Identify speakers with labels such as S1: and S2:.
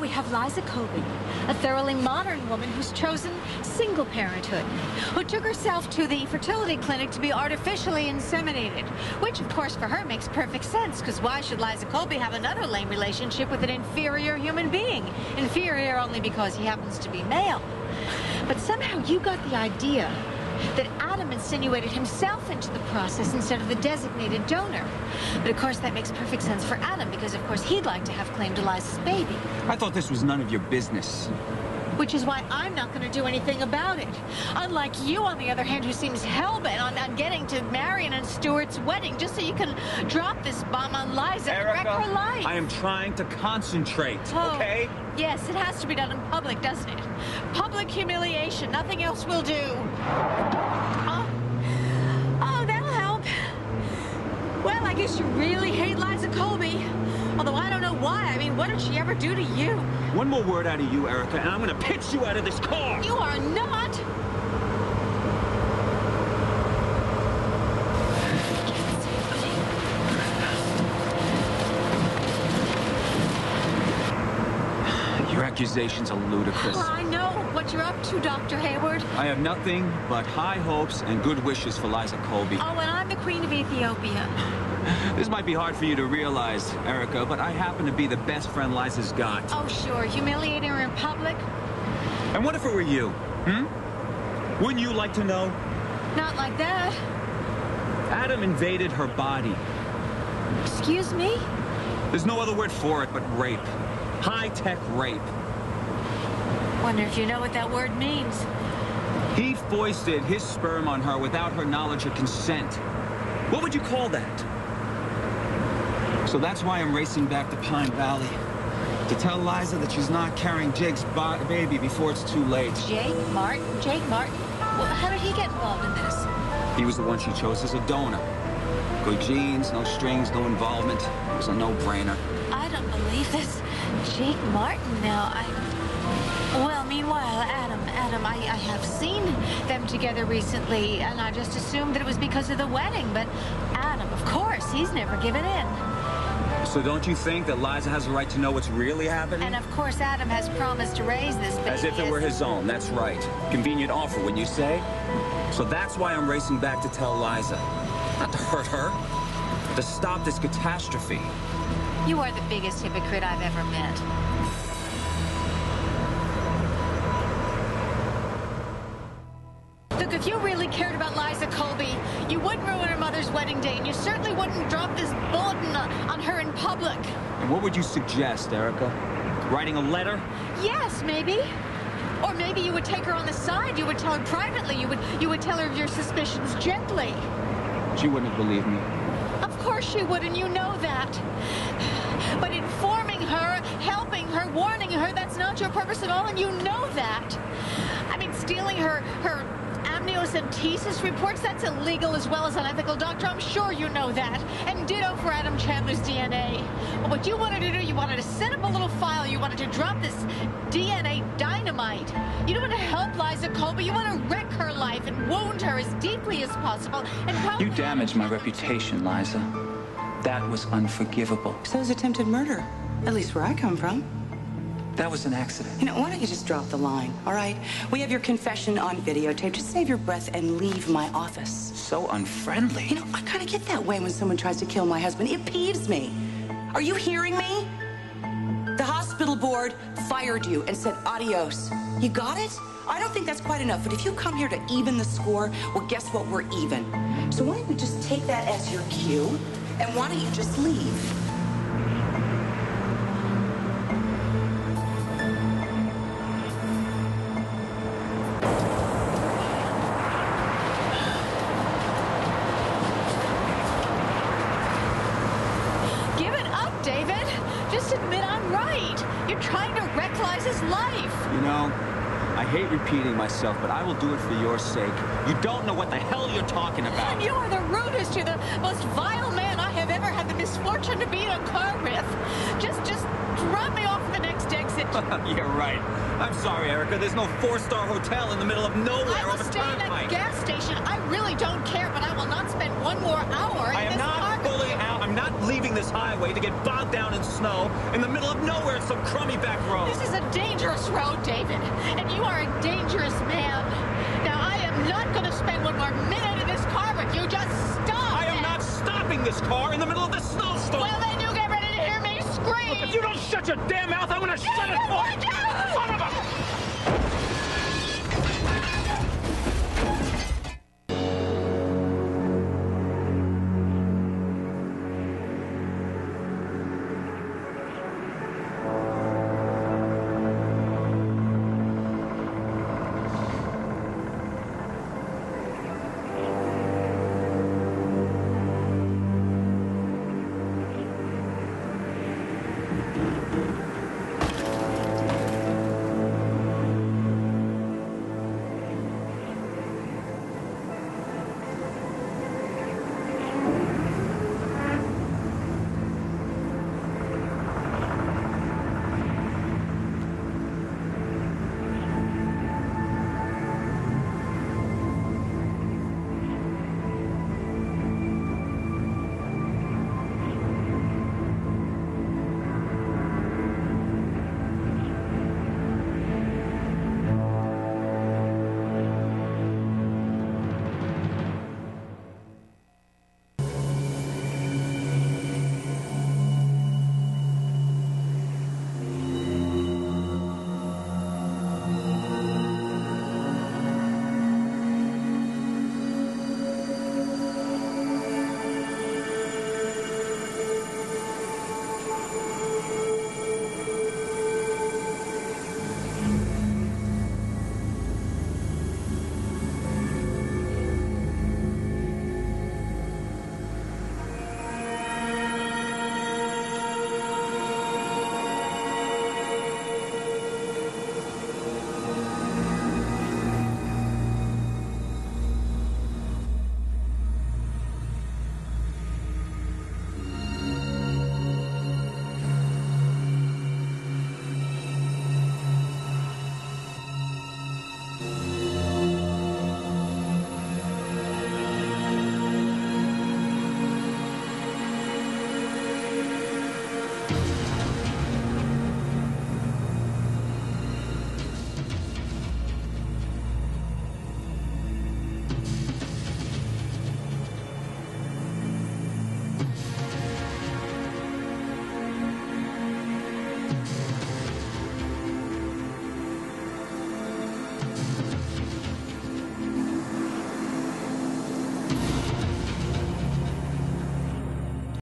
S1: We have Liza Colby, a thoroughly modern woman who's chosen single parenthood, who took herself to the fertility clinic to be artificially inseminated, which, of course, for her makes perfect sense, because why should Liza Colby have another lame relationship with an inferior human being? Inferior only because he happens to be male. But somehow you got the idea that Adam insinuated himself into the process instead of the designated donor. But of course, that makes perfect sense for Adam because, of course, he'd like to have claimed to Liza's baby.
S2: I thought this was none of your business.
S1: Which is why I'm not going to do anything about it. Unlike you, on the other hand, who seems hell-bent on, on getting to Marian and Stuart's wedding just so you can drop this bomb on Liza and wreck her life.
S2: I am trying to concentrate,
S1: Oh,
S2: okay?
S1: Yes, it has to be done in public, doesn't it? Public humiliation. Nothing else will do. Oh, oh that'll help. Well, I guess you really hate Liza Colby. What did she ever do to you?
S2: One more word out of you, Erica, and I'm gonna pitch you out of this car!
S1: You are not.
S2: Your accusations are ludicrous.
S1: Well, I know what you're up to, Dr. Hayward.
S2: I have nothing but high hopes and good wishes for Liza Colby.
S1: Oh, and I'm the Queen of Ethiopia.
S2: This might be hard for you to realize, Erica, but I happen to be the best friend Liza's got.
S1: Oh, sure. Humiliating her in public?
S2: And what if it were you? Hmm? Wouldn't you like to know?
S1: Not like that.
S2: Adam invaded her body.
S1: Excuse me?
S2: There's no other word for it but rape. High-tech rape.
S1: Wonder if you know what that word means.
S2: He foisted his sperm on her without her knowledge or consent. What would you call that? So that's why I'm racing back to Pine Valley. To tell Liza that she's not carrying Jake's baby before it's too late.
S1: Jake Martin? Jake Martin? Well, how did he get involved in this?
S2: He was the one she chose as a donor. Good genes, no strings, no involvement. It was a no-brainer.
S1: I don't believe this. Jake Martin now, I... Well, meanwhile, Adam, Adam, I, I have seen them together recently, and I just assumed that it was because of the wedding, but Adam, of course, he's never given in.
S2: So don't you think that Liza has a right to know what's really happening?
S1: And of course, Adam has promised to raise this baby.
S2: As if it were his own, that's right. Convenient offer, wouldn't you say? So that's why I'm racing back to tell Liza. Not to hurt her, but to stop this catastrophe.
S1: You are the biggest hypocrite I've ever met. Look, if you really cared about Liza Colby, you wouldn't ruin her mother's wedding day, and you certainly wouldn't drop this bulletin on on public.
S2: And what would you suggest, Erica? Writing a letter?
S1: Yes, maybe. Or maybe you would take her on the side. You would tell her privately. You would you would tell her of your suspicions gently.
S2: She wouldn't have believed me.
S1: Of course she would, and you know that. But informing her, helping her, warning her, that's not your purpose at all, and you know that. I mean, stealing her her amniocentesis reports, that's illegal as well as unethical, Doctor. I'm sure you know that. And ditto for Adam Chandler's DNA. But what you wanted to do, you wanted to set up a little file. You wanted to drop this DNA dynamite. You don't want to help Liza Colby. You want to wreck her life and wound her as deeply as possible. And probably...
S3: You damaged my reputation, Liza. That was unforgivable.
S4: So is attempted murder. At least where I come from.
S3: That was an accident.
S4: You know, why don't you just drop the line, all right? We have your confession on videotape. Just save your breath and leave my office.
S3: So unfriendly.
S4: You know, I kind of get that way when someone tries to kill my husband. It peeves me. Are you hearing me? The hospital board fired you and said adios. You got it? I don't think that's quite enough, but if you come here to even the score, well, guess what? We're even. So why don't you just take that as your cue, and why don't you just leave?
S1: You're trying to wreck Liza's life.
S2: You know, I hate repeating myself, but I will do it for your sake. You don't know what the hell you're talking about.
S1: And you are the rudest, you're the most vile man I have ever had the misfortune to be in a car with. Just, just drop me off at the next exit.
S2: You're right. I'm sorry, Erica. There's no four-star hotel in the middle of nowhere
S1: I will stay in that gas station. I really don't care, but I will not spend one more hour in
S2: I am
S1: this car.
S2: pulling out. I'm not leaving this highway to get bogged down in snow in the middle of nowhere in some crummy back road.
S1: This is a dangerous road, David, and you are a dangerous man. Now, I am not going to spend one more minute in this car with you. Just stop.
S2: I am not stopping this car in the middle of this snowstorm.
S1: Well, then you get ready to hear me scream.
S2: Look, if you don't shut your damn mouth, I'm gonna shut it for
S1: out!